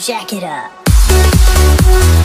jack it up.